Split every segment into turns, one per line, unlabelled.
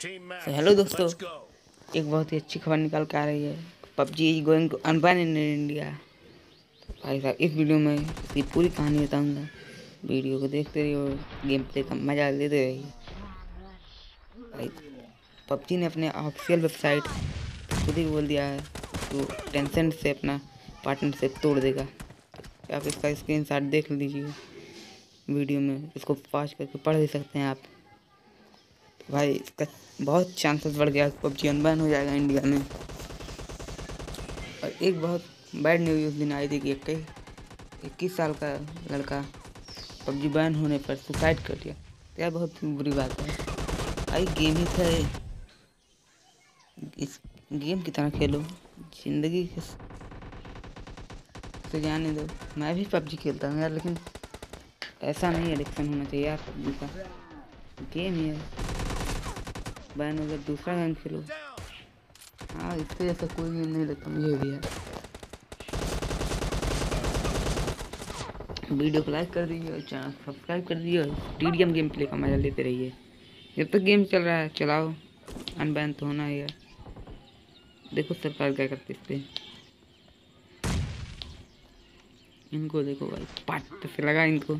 So, hello दोस्तों। एक बहुत ही अच्छी खबर निकाल के आ रही है। PUBG is going to unban in India भाई साहब इस वीडियो में इसकी पूरी कहानी बताऊँगा। वीडियो को देखते रहिए और गेम प्ले का मज़ा लेते रहिए। भाई पबजी ने अपने ऑफिशियल वेबसाइट खुद ही बोल दिया है तो टेंसेंट से अपना पार्टनरशिप तोड़ देगा। आप इसका स्क्रीन शॉट देख लीजिए। वीडियो में इसको पास करके पढ़ भी सकते हैं आप। भाई बहुत चांसेस बढ़ गया, पबजी अनबैन हो जाएगा इंडिया में। और एक बहुत बैड न्यूज़ उस दिन आई थी कि इक्कीस इक्कीस साल का लड़का पबजी बैन होने पर सुसाइड कर लिया तो यह बहुत बुरी बात है। भाई गेम ही था इस गेम की तरह खेलो। ज़िंदगी से जाने दो। मैं भी पबजी खेलता हूँ यार, लेकिन ऐसा नहीं एडिक्शन होना चाहिए यार पबजी का। गेम ही है। बैन हो गया दूसरा गेम खेलो हाँ इससे जैसा कोई गेम नहीं लगता मुझे भी है वीडियो को लाइक कर दीजिए और चैनल सब्सक्राइब कर दीजिए और टीडीएम गेम प्ले का मज़ा लेते रहिए जब तक गेम चल रहा है चलाओ अनबैन तो होना ही है देखो सरकार क्या करती इस पे इनको देखो भाई पट से लगा इनको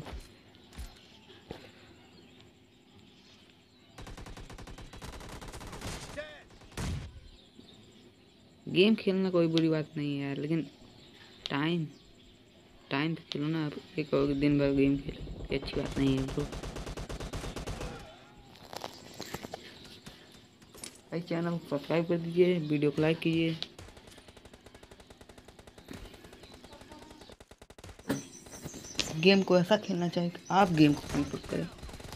गेम खेलना कोई बुरी बात नहीं है यार, लेकिन टाइम टाइम पे खेलो ना आप। एक कहोगे दिन भर गेम खेलो, ये अच्छी बात नहीं है हमको भाई चैनल को सब्सक्राइब कर दीजिए वीडियो को लाइक कीजिए। गेम को ऐसा खेलना चाहिए कि आप गेम को कंट्रोल करें,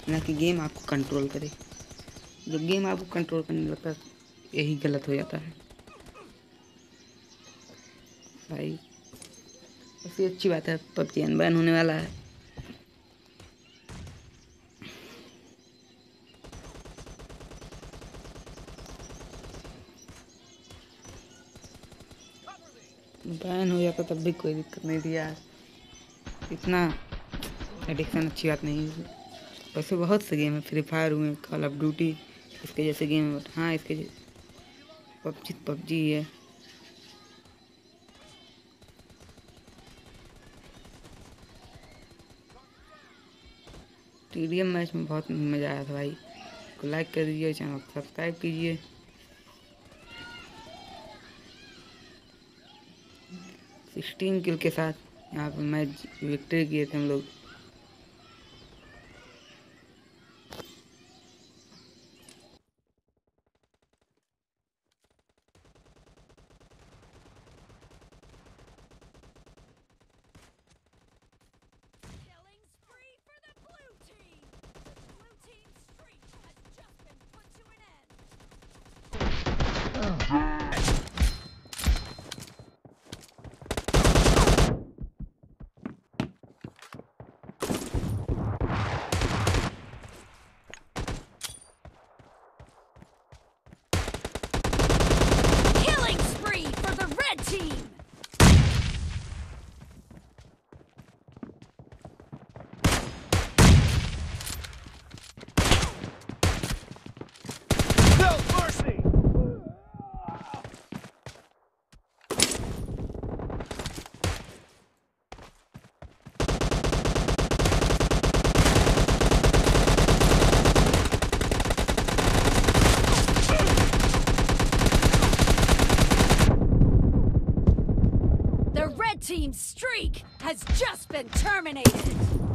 ना कि गेम आपको कंट्रोल करे। जब गेम आपको कंट्रोल करने लगता है, यही गलत हो जाता है। भाई ऐसी अच्छी बात है, पबजी अनबैन होने वाला है। बैन हो जाता तब भी कोई दिक्कत नहीं थी यार। इतना एडिक्शन अच्छी बात नहीं है। वैसे बहुत से गेम है फ्री फायर हुए कॉल ऑफ़ ड्यूटी इसके जैसे गेम है। हाँ इसके पबजी पबजी ही। टीडीएम मैच में बहुत मज़ा आया था भाई। को लाइक कर दीजिए चैनल को सब्सक्राइब कीजिए। सिक्सटीन किल के साथ यहाँ पर मैच विक्ट्री किए थे हम लोग।
Team's streak has just been terminated.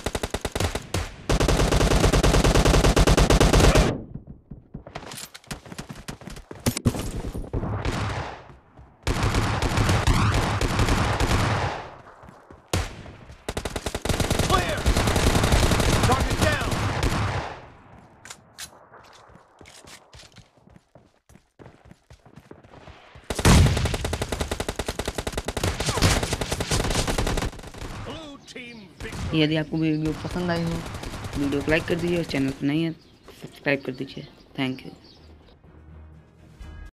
यदि आपको वीडियो पसंद आई हो, वीडियो को लाइक कर दीजिए और चैनल पर नहीं है, सब्सक्राइब कर दीजिए। Thank you.